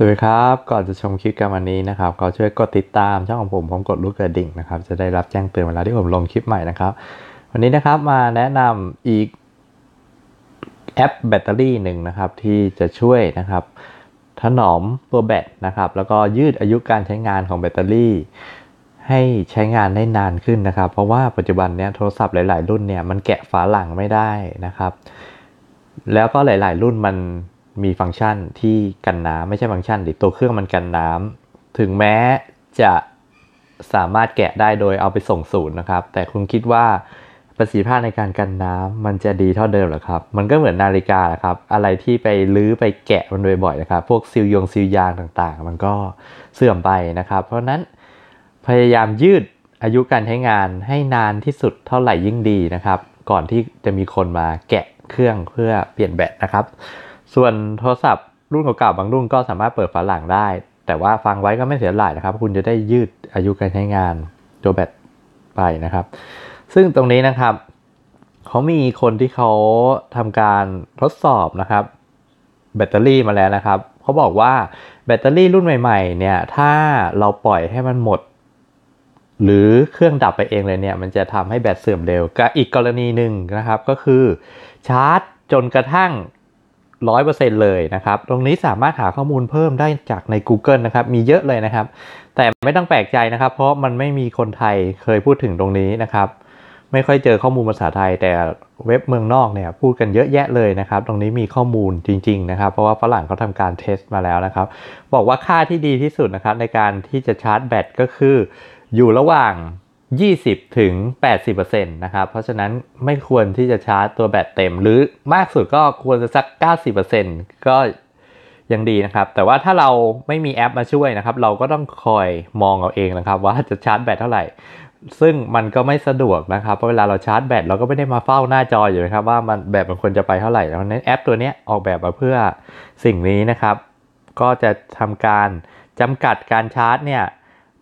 สวัสดีครับ ก่อนจะชมคลิปกันวันนี้นะครับก็ช่วยกดติดตามช่องของผมพร้อมกดลูกกระดิ่งนะครับจะได้รับแจ้งเตือนเวลาที่ผมลงคลิปใหม่นะครับ วันนี้นะครับมาแนะนำอีกแอปแบตเตอรี่หนึ่งนะครับที่จะช่วยนะครับถนอมตัวแบตนะครับแล้วก็ยืดอายุการใช้งานของแบตเตอรี่ ให้ใช้งานได้นานขึ้นนะครับ เพราะว่าปัจจุบันเนี้ยโทรศัพท์หลาย ๆ รุ่นเนี่ยมันแกะฝาหลังไม่ได้นะครับ แล้วก็หลาย ๆ รุ่นมัน มีฟังก์ชันที่กันน้ำไม่ใช่ฟังก์ชันดิตัวเครื่องมันกันน้ำถึงแม้จะสามารถแกะได้โดยเอาไปส่งศูนย์นะครับ แต่คุณคิดว่าประสิทธิภาพในการกันน้ำมันจะดีเท่าเดิมหรอครับ มันก็เหมือนนาฬิกาครับ อะไรที่ไปลื้อไปแกะมันบ่อยๆนะครับ พวกซิลยงซิลยางต่างๆ มันก็เสื่อมไปนะครับ เพราะนั้นพยายามยืดอายุการใช้งานให้นานที่สุดเท่าไหร่ยิ่งดีนะครับ ก่อนที่จะมีคนมาแกะเครื่องเพื่อเปลี่ยนแบตนะครับ ส่วนโทรศัพท์รุ่นเก่าๆบางรุ่นก็สามารถเปิดฝาหลังได้ แต่ว่าฟังไว้ก็ไม่เสียหลายนะครับ คุณจะได้ยืดอายุการใช้งานตัวแบตไปนะครับ ซึ่งตรงนี้นะครับเขามีคนที่เขาทำการทดสอบนะครับ แบตเตอรี่มาแล้วนะครับเขาบอกว่าแบตเตอรี่รุ่นใหม่ๆ เนี่ย ถ้าเราปล่อยให้มันหมด หรือเครื่องดับไปเองเลยเนี่ย มันจะทำให้แบตเสื่อมเร็วกับอีกกรณีหนึ่งนะครับ ก็คือชาร์จจนกระทั่ง 100%เลยนะครับ ตรงนี้สามารถหาข้อมูลเพิ่มได้จากใน Google นะครับ มีเยอะเลยนะครับ แต่ไม่ต้องแปลกใจนะครับ เพราะมันไม่มีคนไทยเคยพูดถึงตรงนี้นะครับ ไม่ค่อยเจอข้อมูลภาษาไทย แต่เว็บเมืองนอกเนี่ยพูดกันเยอะแยะเลยนะครับ ตรงนี้มีข้อมูลจริง ๆ นะครับ เพราะว่าฝรั่งเขาทำการเทสมาแล้วนะครับ บอกว่าค่าที่ดีที่สุดนะครับในการที่จะชาร์จแบตก็คือ อยู่ระหว่าง 20 ถึง 80%นะครับ เพราะฉะนั้นไม่ควรที่จะชาร์จตัวแบตเต็ม หรือมากสุดก็ควรจะสัก 90%ก็ยังดีนะครับ แต่ว่าถ้าเราไม่มีแอปมาช่วยนะครับ เราก็ต้องคอยมองเอาเองนะครับ ว่าจะชาร์จแบตเท่าไหร่ ซึ่งมันก็ไม่สะดวกนะครับ เพราะเวลาเราชาร์จแบตเราก็ไม่ได้มาเฝ้าหน้าจออยู่นะครับ ว่ามันแบตมันควรจะไปเท่าไหร่เพราะนั้นแอปตัวนี้ออกแบบมาเพื่อสิ่งนี้นะครับ ก็จะทำการจำกัดการชาร์จเนี่ย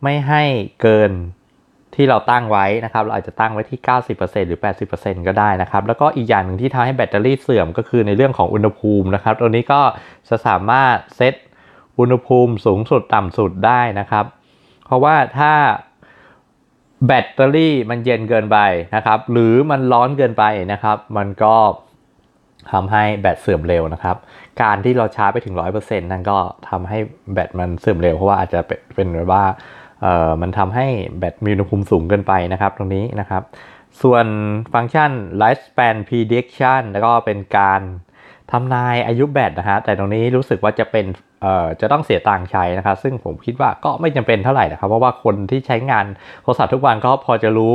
ไม่ให้เกิน ที่เราตั้งไว้นะครับ เราอาจจะตั้งไว้ที่ 90%หรือ 80%ก็ได้นะครับ แล้วก็อีกอย่างหนึ่งที่ทำให้แบตเตอรี่เสื่อมก็คือในเรื่องของอุณหภูมินะครับ ตัวนี้ก็จะสามารถเซตอุณหภูมิสูงสุดต่ำสุดได้นะครับ เพราะว่าถ้าแบตเตอรี่มันเย็นเกินไปนะครับ หรือมันร้อนเกินไปนะครับ มันก็ทำให้แบตเสื่อมเร็วนะครับ การที่เราชาร์จไปถึง 100%นั่นก็ทำให้แบตมันเสื่อมเร็วเพราะว่าอาจจะเป็นแบบว่าเอ่อ มันทำให้แบตมีอุณหภูมิสูงเกินไปนะครับตรงนี้นะครับ ส่วนฟังก์ชัน lifespan prediction แล้วก็เป็นการทำนายอายุแบตนะฮะแต่ตรงนี้รู้สึกว่าจะเป็นเอ่อจะต้องเสียตังค์ใช้นะครับ ซึ่งผมคิดว่าก็ไม่จำเป็นเท่าไหร่นะครับ เพราะว่าคนที่ใช้งานโทรศัพท์ทุกวันก็พอจะรู้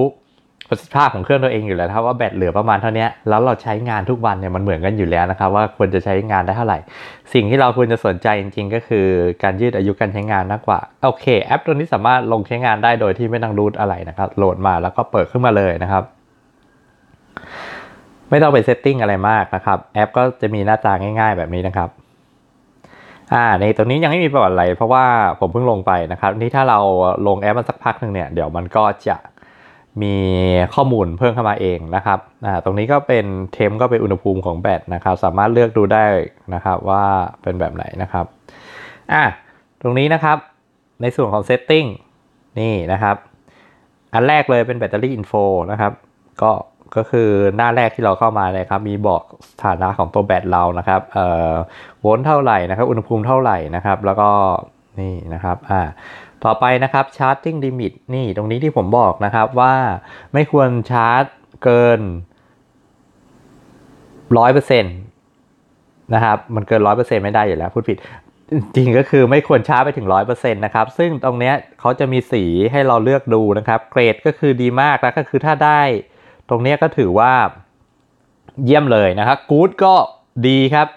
ประสิทธิภาพของเครื่องตัวเองอยู่แล้วนะครับว่าแบตเหลือประมาณเท่านี้แล้วเราใช้งานทุกวันเนี่ยมันเหมือนกันอยู่แล้วนะครับว่าควรจะใช้งานได้เท่าไหร่ สิ่งที่เราควรจะสนใจจริง ๆ ก็คือการยืดอายุการใช้งานมากกว่าโอเค แอปตัวนี้สามารถลงใช้งานได้โดยที่ไม่ต้อง root อะไรนะครับโหลดมาแล้วก็เปิดขึ้นมาเลยนะครับไม่ต้องไป setting อะไรมากนะครับ แอปก็จะมีหน้าตาง่ายๆ แบบนี้นะครับอ่าในตรงนี้ยังไม่มีประวัติอะไร เพราะว่าผมเพิ่งลงไปนะครับ นี่ถ้าเราลงแอปมาสักพักหนึ่งเนี่ย เดี๋ยวมันก็จะ มีข้อมูลเพิ่มเข้ามาเองนะครับตรงนี้ก็เป็น temp ก็เป็นอุณหภูมิของแบตนะครับ สามารถเลือกดูได้นะครับว่าเป็นแบบไหนนะครับอ่าตรงนี้นะครับในส่วนของ Setting นี่นะครับ อันแรกเลยเป็น battery info นะครับก็ก็คือหน้าแรกที่เราเข้ามาเลยครับมีบอกสถานะของตัวแบตเรานะครับเอ่อโวลต์เท่าไหร่นะครับ อุณหภูมิเท่าไหร่นะครับ แล้วก็นี่นะครับอ่า ต่อไปนะครับ charging limit นี่ตรงนี้ที่ผมบอกนะครับว่าไม่ควรชาร์จเกิน 100%นะครับ มันเกิน 100%ไม่ได้อยู่แล้วพูดผิดจริงก็คือไม่ควรชาร์จไปถึง 100%นะครับ ซึ่งตรงเนี้ยเขาจะมีสีให้เราเลือกดูนะครับ เกรดก็คือดีมากแล้วก็คือถ้าได้ ตรงเนี้ยก็ถือว่าเยี่ยมเลยนะครับกู๊ดก็ดีครับ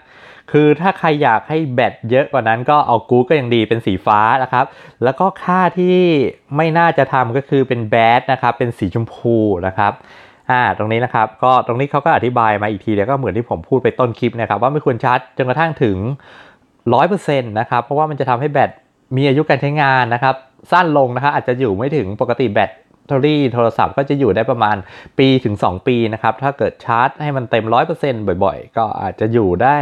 คือถ้าใครอยากให้แบตเยอะกว่านั้นก็เอากู๊ก็ยังดีเป็นสีฟ้านะครับ แล้วก็ค่าที่ไม่น่าจะทำก็คือเป็นแบดนะครับ เป็นสีชมพูนะครับอ่าตรงนี้นะครับก็ตรงนี้เขาก็อธิบายมาอีกทีแล้วก็เหมือนที่ผมพูดไปต้นคลิปนะครับ ว่าไม่ควรชาร์จจนกระทั่งถึง 100%นะครับ เพราะว่ามันจะทำให้แบตมีอายุการใช้งานนะครับ สั้นลงนะครับอาจจะอยู่ไม่ถึงปกติแบตเตอรี่โทรศัพท์ก็จะอยู่ได้ประมาณปีถึง 2 ปีนะครับ ถ้าเกิดชาร์จให้มันเต็ม 100%บ่อย ๆ ก็อาจจะอยู่ได้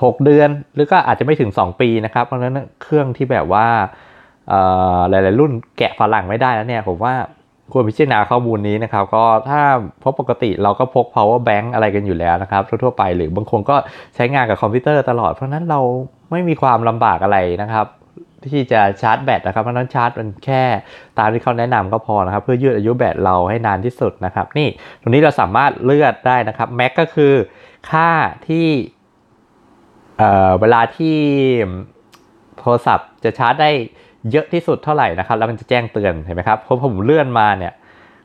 6 เดือน หรือก็อาจจะไม่ถึง 2 ปีนะครับ เพราะฉะนั้นเครื่องที่แบบว่าหลาย ๆ รุ่นแกะฝาหลังไม่ได้แล้วเนี่ย ผมว่าควรพิจารณาข้อมูลนี้นะครับ ก็ถ้าเพราะปกติเราก็พก power bank อะไรกันอยู่แล้วนะครับ ทั่ว ๆ ไปหรือบางคนก็ใช้งานกับคอมพิวเตอร์ตลอด เพราะนั้นเราไม่มีความลำบากอะไรนะครับ ที่จะชาร์จแบตนะครับเพราะนั้นชาร์จมันแค่ตามที่เขาแนะนำก็พอนะครับ เพื่อยืดอายุแบตเราให้นานที่สุดนะครับ นี่ตรงนี้เราสามารถเลือกได้นะครับแม็กก็คือค่าที่ เเวลาที่โทรศัพท์จะชาร์จได้เยอะที่สุดเท่าไหร่นะครับ แล้วมันจะแจ้งเตือนเห็นไหมครับพอผมเลื่อนมาเนี่ย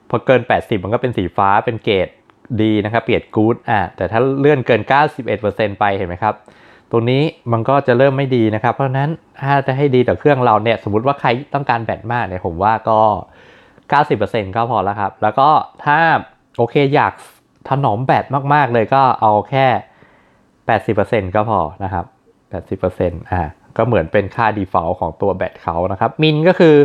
พอเกิน 80 มันก็เป็นสีฟ้าเป็นเกรดดีนะครับเปียนกู๊ดอะแต่ถ้าเลื่อนเกิน 91%ไปเห็นไหมครับตรงนี้มันก็จะเริ่มไม่ดีนะครับ เพราะนั้นถ้าจะให้ดีต่อเครื่องเราเนี่ยสมมติว่าใครต้องการแบตมากเนี่ยผมว่าก็ 90%ก็พอแล้วครับ แล้วก็ถ้าโอเคอยากถนอมแบตมากๆเลยก็เอาแค่ 80%ก็พอนะครับ 80%อ่าก็เหมือนเป็นค่า default ของตัวแบตเขานะครับ มินก็คือ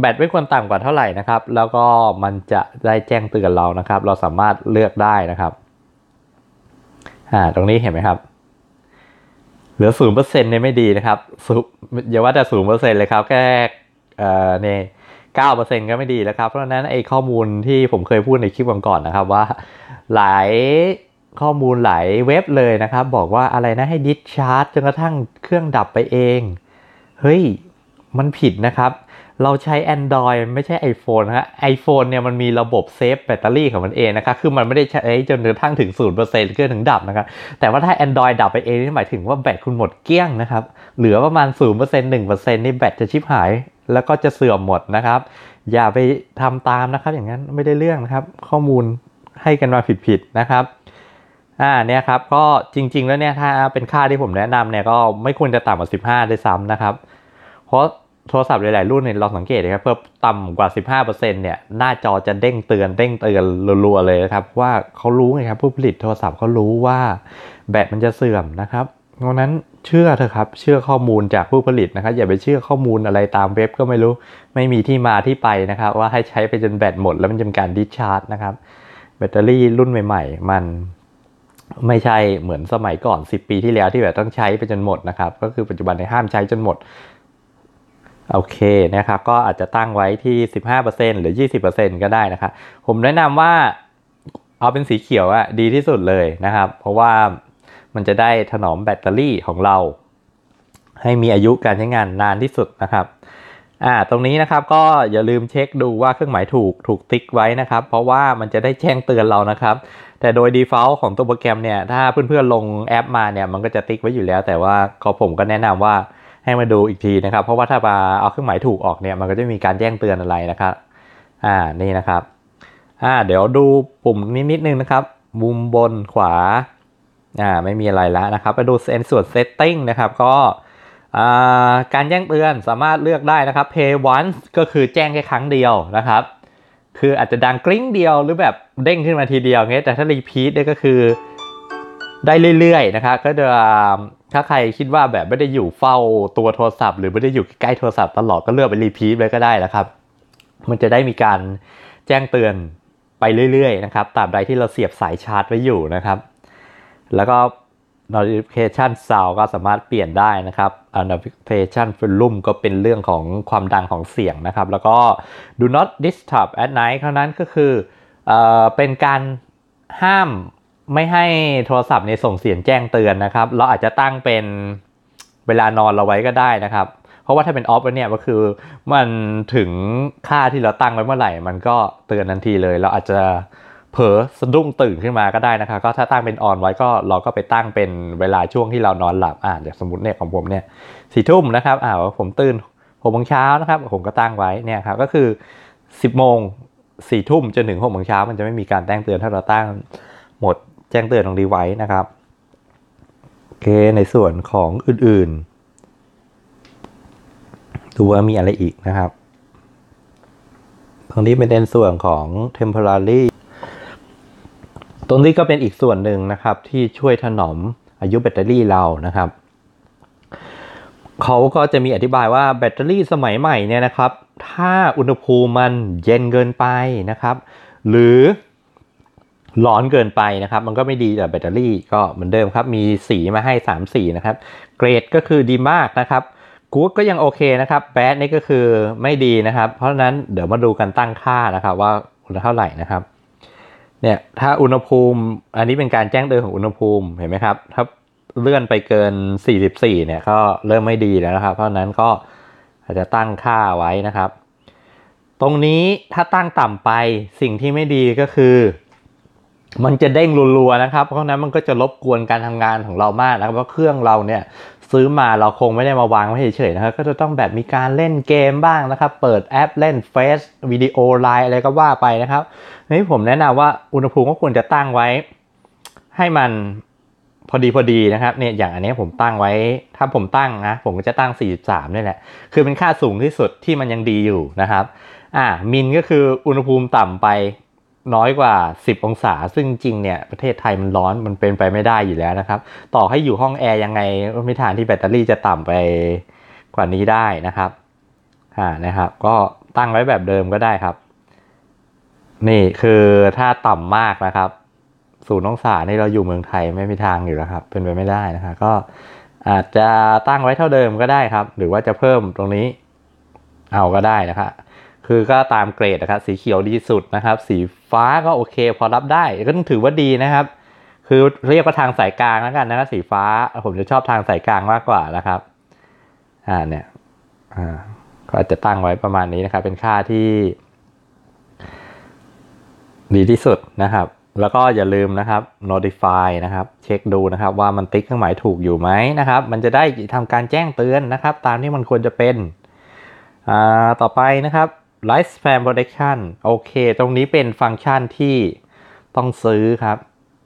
แบตไม่ควรต่ำกว่าเท่าไหร่นะครับ แล้วก็มันจะได้แจ้งเตือนเรานะครับ เราสามารถเลือกได้นะครับอ่าตรงนี้เห็นไหมครับ เหลือศูนย์เปอร์เซ็นต์เนี่ยไม่ดีนะครับอย่าว่าแต่ศูนย์เปอร์เซ็นต์เลยครับ แค่เอ่อเนี่ยเก้าเปอร์เซ็นต์ก็ไม่ดีแล้วครับ เพราะฉะนั้นไอ้ข้อมูลที่ผมเคยพูดในคลิปก่อนๆนะครับว่าหลาย ข้อมูลหลายเว็บเลยนะครับ บอกว่าอะไรนะให้ดิสชาร์จจนกระทั่งเครื่องดับไปเอง เฮ้ย มันผิดนะครับ เราใช้ Android ไม่ใช่ iPhone นะฮะ iPhone เนี่ยมันมีระบบเซฟแบตเตอรี่ของมันเองนะครับ คือมันไม่ได้ใช้จนกระทั่งถึง 0%เครื่องถึงดับนะครับ แต่ว่าถ้า Android ดับไปเองนี่หมายถึงว่าแบตคุณหมดเกลี้ยงนะครับ เหลือประมาณ 0% 1%นี่แบตจะชิบหาย แล้วก็จะเสื่อมหมดนะครับ อย่าไปทำตามนะครับ อย่างนั้นไม่ได้เรื่องนะครับ ข้อมูลให้กันมาผิดๆนะครับ อ่าเนี่ยครับก็จริง ๆ แล้วเนี่ยถ้าเป็นค่าที่ผมแนะนำเนี่ยก็ไม่ควรจะต่ำกว่า 15ด้วยซ้ำนะครับ เพราะโทรศัพท์หลาย ๆ รุ่นเนี่ยเราสังเกตนะครับเพิ่มต่ำกว่า 15%เนี่ยหน้าจอจะเด้งเตือนเด้งเตือนรัวๆเลยนะครับ ว่าเขารู้ไงครับผู้ผลิตโทรศัพท์เขารู้ว่าแบตมันจะเสื่อมนะครับเพราะนั้นเชื่อเถอะครับ เชื่อข้อมูลจากผู้ผลิตนะครับ อย่าไปเชื่อข้อมูลอะไรตามเว็บก็ไม่รู้ไม่มีที่มาที่ไปนะครับ ว่าให้ใช้ไปจนแบตหมดแล้วมันจะมีการดิชาร์จนะครับ แบตเตอรี่รุ่นใหม่ ๆ มัน ไม่ใช่เหมือนสมัยก่อน 10 ปีที่แล้วที่แบบต้องใช้ไปจนหมดนะครับ ก็คือปัจจุบันในห้ามใช้จนหมด โอเคนะครับ ก็อาจจะตั้งไว้ที่ 15%หรือ 20%ก็ได้นะครับ ผมแนะนำว่าเอาเป็นสีเขียวอะดีที่สุดเลยนะครับ เพราะว่ามันจะได้ถนอมแบตเตอรี่ของเรา ให้มีอายุการใช้งานนานที่สุดนะครับ อ่าตรงนี้นะครับก็อย่าลืมเช็คดูว่าเครื่องหมายถูกถูกติ๊กไว้นะครับ เพราะว่ามันจะได้แจ้งเตือนเรานะครับ แต่โดย default ของตัวโปรแกรมเนี่ยถ้าเพื่อนๆลงแอปมาเนี่ยมันก็จะติ๊กไว้อยู่แล้ว แต่ว่าก็ผมก็แนะนำว่าให้มาดูอีกทีนะครับ เพราะว่าถ้ามาเอาเครื่องหมายถูกออกเนี่ยมันก็จะมีการแจ้งเตือนอะไรนะครับอ่านี่นะครับอ่าเดี๋ยวดูปุ่มนิดนิดนึงนะครับ มุมบนขวาอ่าไม่มีอะไรแล้วนะครับไปดูในส่วน setting นะครับก็ การแจ้งเตือนสามารถเลือกได้นะครับ pay once ก็คือแจ้งแค่ครั้งเดียวนะครับ คืออาจจะดังกริ้งเดียวหรือแบบเด้งขึ้นมาทีเดียวเงี้ยแต่ถ้า repeat เนี่ยก็คือได้เรื่อยๆนะครับก็จะถ้าใครคิดว่าแบบไม่ได้อยู่เฝ้าตัวโทรศัพท์ หรือไม่ได้อยู่ใกล้โทรศัพท์ตลอดก็เลือกไป repeat เลยก็ได้นะครับ มันจะได้มีการแจ้งเตือนไปเรื่อยๆนะครับตราบใดที่เราเสียบสายชาร์จไว้อยู่นะครับ แล้วก็ notification sound ก็สามารถเปลี่ยนได้นะครับ notification volume ก็เป็นเรื่องของความดังของเสียงนะครับ แล้วก็ do not disturb at night เท่านั้นก็คือเอเป็นการห้ามไม่ให้โทรศัพท์ในส่งเสียงแจ้งเตือนนะครับ เราอาจจะตั้งเป็นเวลานอนเราไว้ก็ได้นะครับ เพราะว่าถ้าเป็นออฟเนี่ยก็คือมันถึงค่าที่เราตั้งไว้เมื่อไหร่ มันก็เตือนทันทีเลย เราอาจจะ เผลอสะดุ้งตื่นขึ้นมาก็ได้นะครับก็ถ้าตั้งเป็นออนไว้ก็เราก็ไปตั้งเป็นเวลาช่วงที่เรานอนหลับอ่าอย่างสมมติเนี่ยของผมเนี่ยสี่ทุ่มนะครับอ่าผมตื่นหกโมงเช้านะครับผมก็ตั้งไว้เนี่ยครับก็คือสิบโมงสี่ทุ่มจนถึงหกโมงเช้ามันจะไม่มีการแจ้งเตือนถ้าเราตั้งหมดแจ้งเตือนตรงดีไว้นะครับโอเคในส่วนของอื่นๆดูว่ามีอะไรอีกนะครับ ตรงนี้เป็นในส่วนของ temporary ตรงนี้ก็เป็นอีกส่วนหนึ่งนะครับที่ช่วยถนอมอายุแบตเตอรี่เรานะครับเขาก็จะมีอธิบายว่าแบตเตอรี่สมัยใหม่เนี่ยนะครับ ถ้าอุณหภูมิมันเย็นเกินไปนะครับ หรือร้อนเกินไปนะครับ มันก็ไม่ดีแต่แบตเตอรี่ก็เหมือนเดิมครับ มีสีมาให้ 3 สีนะครับ เกรดก็คือดีมากนะครับกู๊ดก็ยังโอเคนะครับแบดนี่ก็คือไม่ดีนะครับ เพราะฉะนั้นเดี๋ยวมาดูกันตั้งค่านะครับ ว่าเท่าไหร่นะครับ เนี่ยถ้าอุณหภูมิ อันนี้เป็นการแจ้งเตือนของอุณหภูมิเห็นไหมครับ ถ้าเลื่อนไปเกิน 44 เนี่ยก็เริ่มไม่ดีแล้วนะครับ เพราะนั้นก็อาจจะตั้งค่าไว้นะครับ ตรงนี้ถ้าตั้งต่ำไปสิ่งที่ไม่ดีก็คือ มันจะเด้งรัวๆนะครับ เพราะฉะนั้นมันก็จะรบกวนการทำงานของเรามากนะครับเพราะเครื่องเราเนี่ย ซื้อมาเราคงไม่ได้มาวางไว้เฉยๆนะครับก็จะต้องแบบมีการเล่นเกมบ้างนะครับ เปิดแอปเล่นเฟซวิดีโอไลน์อะไรก็ว่าไปนะครับนี่ผมแนะนำว่าอุณหภูมิก็ควรจะตั้งไว้ ให้มันพอดีพอดีนะครับเนี่ยอย่างอันนี้ผมตั้งไว้ ถ้าผมตั้งนะผมก็จะตั้ง 43นี่แหละ คือเป็นค่าสูงที่สุดที่มันยังดีอยู่นะครับ อ่ามินก็คืออุณหภูมิต่ำไป น้อยกว่า 10 องศา ซึ่งจริงเนี่ยประเทศไทยมันร้อนมันเป็นไปไม่ได้อยู่แล้วนะครับ ต่อให้อยู่ห้องแอร์ยังไงก็ไม่ทานที่แบตเตอรี่จะต่ำไปกว่านี้ได้นะครับอ่านะครับ ก็ตั้งไว้แบบเดิมก็ได้ครับ นี่คือถ้าต่ำมากนะครับศูนย์องศานี่เราอยู่เมืองไทยไม่มีทางอยู่แล้วครับ เป็นไปไม่ได้นะครับก็อาจจะตั้งไว้เท่าเดิมก็ได้ครับ หรือว่าจะเพิ่มตรงนี้เอาก็ได้นะครับ คือก็ตามเกรดนะครับสีเขียวดีสุดนะครับ สีฟ้าก็โอเค พอรับได้ก็ต้องถือว่าดีนะครับ คือเรียกว่าทางสายกลางแล้วกันนะครับสีฟ้า ผมจะชอบทางสายกลางมากกว่านะครับ อ่าเนี่ยอ่าก็อาจจะตั้งไว้ประมาณนี้นะครับ เป็นค่าที่ ดีที่สุดนะครับ แล้วก็อย่าลืมนะครับ notify นะครับ เช็คดูนะครับ ว่ามันติ๊กเครื่องหมายถูกอยู่ไหมนะครับ มันจะได้ทำการแจ้งเตือนนะครับ ตามที่มันควรจะเป็น อ่าต่อไปนะครับ light spam protection โอเค ตรงนี้เป็นฟังก์ชันที่ต้องซื้อครับ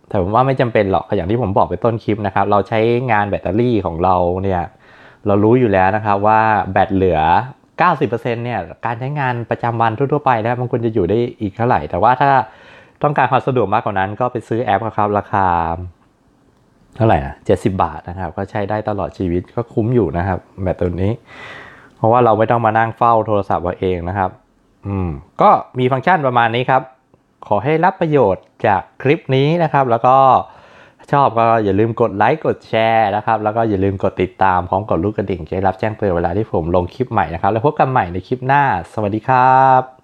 แต่ผมว่าไม่จำเป็นหรอก อย่างที่ผมบอกไปต้นคลิปนะครับ เราใช้งานแบตเตอรี่ของเราเนี่ย เรารู้อยู่แล้วนะครับว่าแบตเหลือ 90%เนี่ย การใช้งานประจำวันทั่วๆไปนะมันควรจะอยู่ได้อีกเท่าไหร่ แต่ว่าถ้าต้องการความสะดวกมากกว่านั้น ก็ไปซื้อแอปครับ ราคา เท่าไหร่นะ70 บาทนะครับ ก็ใช้ได้ตลอดชีวิตก็คุ้มอยู่นะครับ แบตตัวนี้ เพราะว่าเราไม่ต้องมานั่งเฝ้าโทรศัพท์เราเองนะครับ อืมก็มีฟังก์ชันประมาณนี้ครับ ขอให้รับประโยชน์จากคลิปนี้นะครับ แล้วก็ชอบก็อย่าลืมกดไลค์กดแชร์นะครับ แล้วก็อย่าลืมกดติดตามพร้อมกดลูกกระดิ่งจะได้รับแจ้งเตือนเวลาที่ผมลงคลิปใหม่นะครับ แล้วพบกันใหม่ในคลิปหน้า สวัสดีครับ